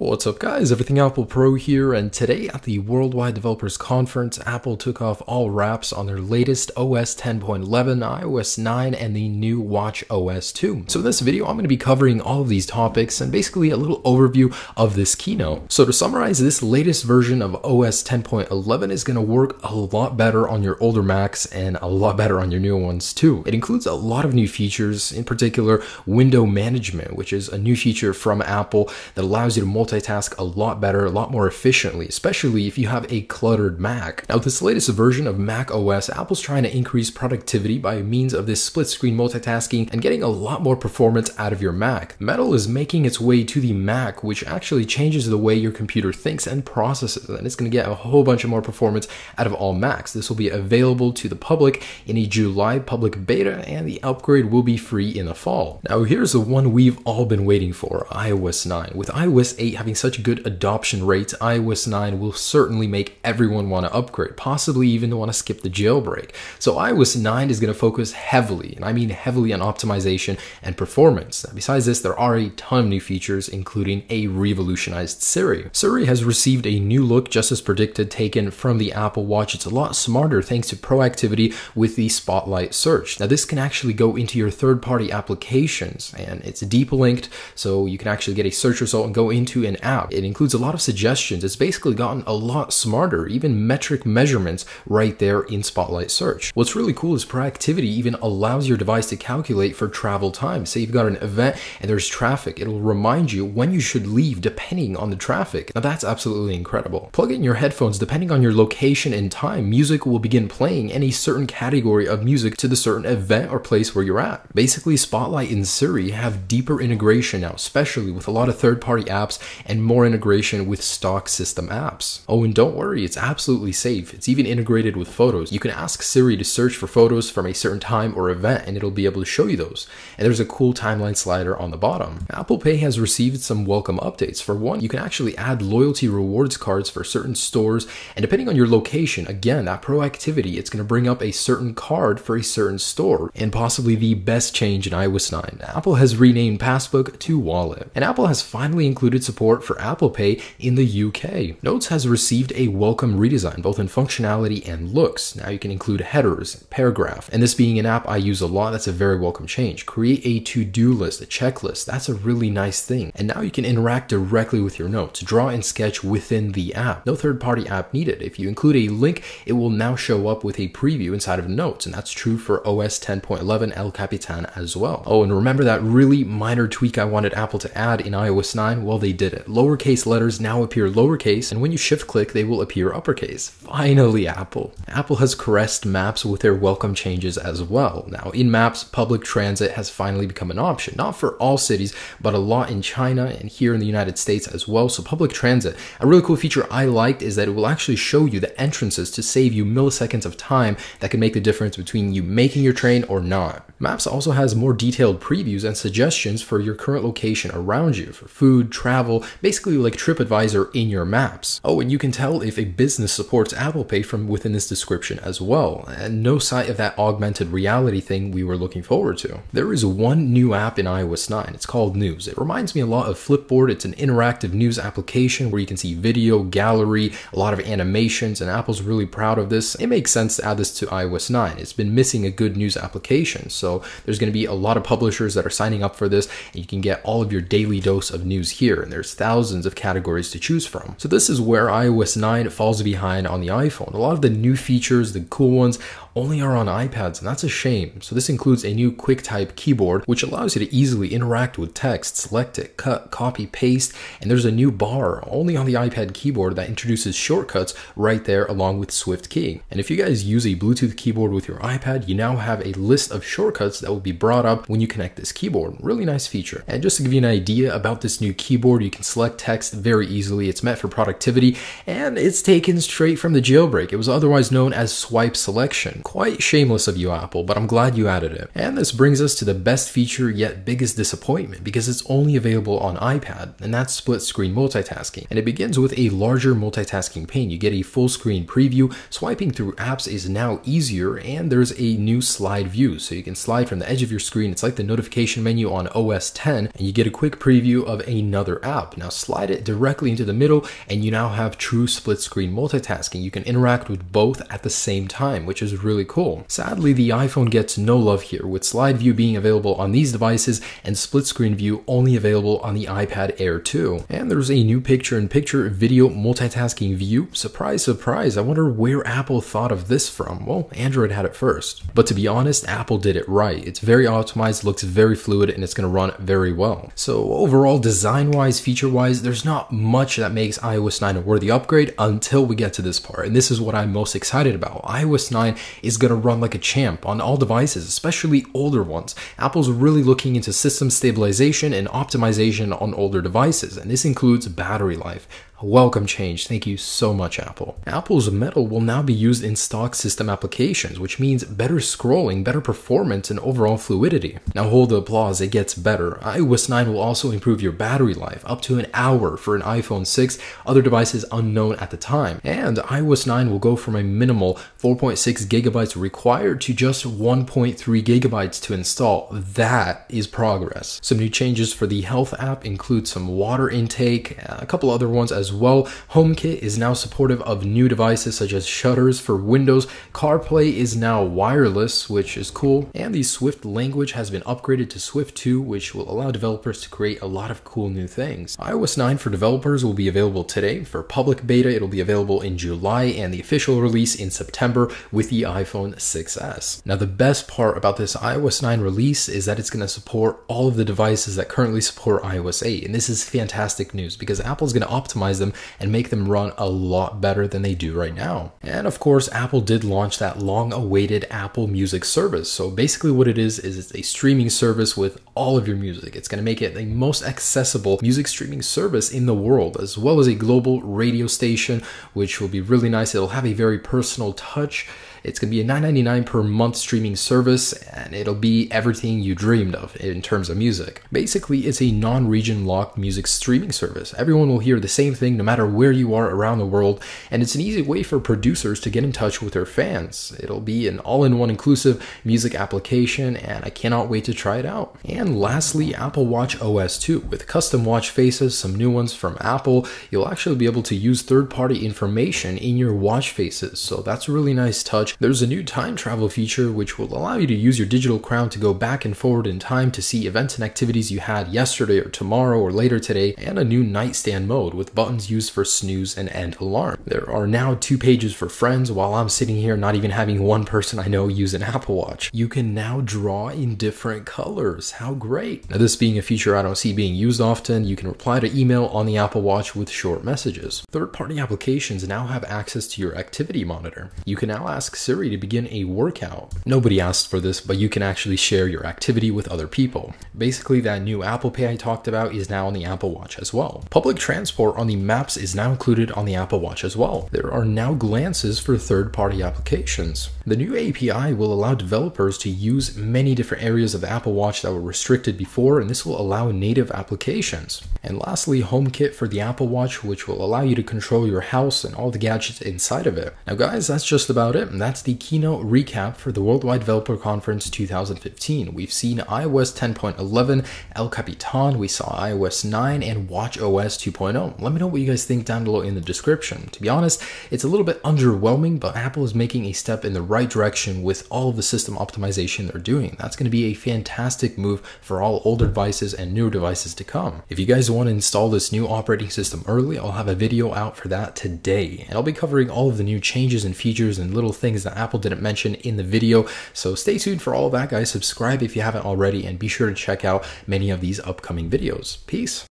What's up guys, Everything Apple Pro here, and today at the Worldwide Developers Conference, Apple took off all wraps on their latest OS 10.11, iOS 9, and the new Watch OS 2. So in this video, I'm going to be covering all of these topics and basically a little overview of this keynote. So to summarize, this latest version of OS 10.11 is going to work a lot better on your older Macs and a lot better on your newer ones too. It includes a lot of new features, in particular window management, which is a new feature from Apple that allows you to multi multitask a lot better, a lot more efficiently, especially if you have a cluttered Mac. Now, this latest version of Mac OS, Apple's trying to increase productivity by means of this split screen multitasking and getting a lot more performance out of your Mac. Metal is making its way to the Mac, which actually changes the way your computer thinks and processes, and it's going to get a whole bunch of more performance out of all Macs. This will be available to the public in a July public beta, and the upgrade will be free in the fall. Now, here's the one we've all been waiting for iOS 9. With iOS 8 having such good adoption rates, iOS 9 will certainly make everyone want to upgrade, possibly even want to skip the jailbreak. So iOS 9 is going to focus heavily, and I mean heavily on optimization and performance. Besides this, there are a ton of new features, including a revolutionized Siri. Siri has received a new look just as predicted taken from the Apple Watch. It's a lot smarter thanks to proactivity with the Spotlight search. Now this can actually go into your third-party applications and it's deep linked so you can actually get a search result and go into an app. It includes a lot of suggestions. It's basically gotten a lot smarter, even metric measurements right there in Spotlight Search. What's really cool is proactivity even allows your device to calculate for travel time. Say you've got an event and there's traffic, it'll remind you when you should leave depending on the traffic. Now that's absolutely incredible. Plug in your headphones depending on your location and time. Music will begin playing any certain category of music to the certain event or place where you're at. Basically, Spotlight and Siri have deeper integration now, especially with a lot of third-party apps and more integration with stock system apps. Oh, and don't worry, it's absolutely safe. It's even integrated with photos. You can ask Siri to search for photos from a certain time or event and it'll be able to show you those. And there's a cool timeline slider on the bottom. Apple Pay has received some welcome updates. For one, you can actually add loyalty rewards cards for certain stores and depending on your location, again, that proactivity, it's going to bring up a certain card for a certain store and possibly the best change in iOS 9. Apple has renamed Passbook to Wallet and Apple has finally included support support for Apple Pay in the UK. Notes has received a welcome redesign, both in functionality and looks. Now you can include headers, paragraph, and this being an app I use a lot, that's a very welcome change. Create a to-do list, a checklist, that's a really nice thing. And now you can interact directly with your notes, draw and sketch within the app. No third-party app needed. If you include a link, it will now show up with a preview inside of Notes, and that's true for OS 10.11 El Capitan as well. Oh, and remember that really minor tweak I wanted Apple to add in iOS 9? Well, they did it lowercase letters now appear lowercase, and when you shift click, they will appear uppercase. Finally, Apple. Apple has caressed maps with their welcome changes as well. Now, in maps, public transit has finally become an option, not for all cities, but a lot in China and here in the United States as well. So, public transit, a really cool feature I liked is that it will actually show you the entrances to save you milliseconds of time that can make the difference between you making your train or not. Maps also has more detailed previews and suggestions for your current location around you for food, travel, basically like TripAdvisor in your maps. Oh, and you can tell if a business supports Apple Pay from within this description as well, and no sight of that augmented reality thing we were looking forward to. There is one new app in iOS 9, it's called News. It reminds me a lot of Flipboard, it's an interactive news application where you can see video, gallery, a lot of animations, and Apple's really proud of this. It makes sense to add this to iOS 9. It's been missing a good news application, so there's going to be a lot of publishers that are signing up for this, and you can get all of your daily dose of news here, and there's thousands of categories to choose from. So this is where iOS 9 falls behind on the iPhone. A lot of the new features, the cool ones, only are on iPads, and that's a shame. So this includes a new QuickType keyboard, which allows you to easily interact with text, select it, cut, copy, paste, and there's a new bar only on the iPad keyboard that introduces shortcuts right there along with SwiftKey. And if you guys use a Bluetooth keyboard with your iPad, you now have a list of shortcuts that will be brought up when you connect this keyboard. Really nice feature. And just to give you an idea about this new keyboard, you can select text very easily. It's meant for productivity, and it's taken straight from the jailbreak. It was otherwise known as swipe selection. Quite shameless of you, Apple, but I'm glad you added it. And this brings us to the best feature yet biggest disappointment because it's only available on iPad, and that's split screen multitasking. And it begins with a larger multitasking pane. You get a full screen preview. Swiping through apps is now easier, and there's a new slide view. So you can slide from the edge of your screen. It's like the notification menu on OS 10, and you get a quick preview of another app. Now slide it directly into the middle and you now have true split screen multitasking. You can interact with both at the same time, which is really cool. Sadly, the iPhone gets no love here with slide view being available on these devices and split screen view only available on the iPad Air 2. And there's a new picture in picture video multitasking view. Surprise, surprise. I wonder where Apple thought of this from. Well, Android had it first. But to be honest, Apple did it right. It's very optimized, looks very fluid, and it's going to run very well. So overall, design-wise, feature-wise, there's not much that makes iOS 9 a worthy upgrade until we get to this part. And this is what I'm most excited about. iOS 9 is going to run like a champ on all devices, especially older ones. Apple's really looking into system stabilization and optimization on older devices, and this includes battery life. A welcome change. Thank you so much, Apple. Apple's Metal will now be used in stock system applications, which means better scrolling, better performance, and overall fluidity. Now hold the applause, it gets better. iOS 9 will also improve your battery life, up to an hour for an iPhone 6, other devices unknown at the time. And iOS 9 will go from a minimal 4.6 gigabytes required to just 1.3 gigabytes to install. That is progress. Some new changes for the Health app include some water intake, a couple other ones as as well. HomeKit is now supportive of new devices such as shutters for Windows. CarPlay is now wireless, which is cool. And the Swift language has been upgraded to Swift 2, which will allow developers to create a lot of cool new things. iOS 9 for developers will be available today. For public beta, it'll be available in July and the official release in September with the iPhone 6s. Now, the best part about this iOS 9 release is that it's going to support all of the devices that currently support iOS 8. And this is fantastic news because Apple's going to optimize optimize them and make them run a lot better than they do right now. And of course, Apple did launch that long awaited Apple Music service. So basically, what it is, is it's a streaming service with all of your music. It's going to make it the most accessible music streaming service in the world, as well as a global radio station, which will be really nice. It'll have a very personal touch it's going to be a $9.99 per month streaming service, and it'll be everything you dreamed of in terms of music. Basically, it's a non region locked music streaming service. Everyone will hear the same thing no matter where you are around the world, and it's an easy way for producers to get in touch with their fans. It'll be an all in one inclusive music application, and I cannot wait to try it out. And lastly, Apple Watch OS 2. With custom watch faces, some new ones from Apple, you'll actually be able to use third party information in your watch faces, so that's a really nice touch there's a new time travel feature which will allow you to use your digital crown to go back and forward in time to see events and activities you had yesterday or tomorrow or later today, and a new nightstand mode with buttons used for snooze and end alarm. There are now two pages for friends while I'm sitting here not even having one person I know use an Apple Watch. You can now draw in different colors. How great! Now, this being a feature I don't see being used often, you can reply to email on the Apple Watch with short messages. Third party applications now have access to your activity monitor. You can now ask Siri to begin a workout. Nobody asked for this, but you can actually share your activity with other people. Basically, that new Apple Pay I talked about is now on the Apple Watch as well. Public transport on the maps is now included on the Apple Watch as well. There are now glances for third party applications. The new API will allow developers to use many different areas of the Apple Watch that were restricted before, and this will allow native applications. And lastly, HomeKit for the Apple Watch, which will allow you to control your house and all the gadgets inside of it. Now, guys, that's just about it. That's the keynote recap for the Worldwide Developer Conference 2015. We've seen iOS 10.11, El Capitan, we saw iOS 9, and Watch OS 2.0. Let me know what you guys think down below in the description. To be honest, it's a little bit underwhelming, but Apple is making a step in the right direction with all of the system optimization they're doing. That's going to be a fantastic move for all older devices and newer devices to come. If you guys want to install this new operating system early, I'll have a video out for that today. And I'll be covering all of the new changes and features and little things that Apple didn't mention in the video. So stay tuned for all of that, guys. Subscribe if you haven't already, and be sure to check out many of these upcoming videos. Peace.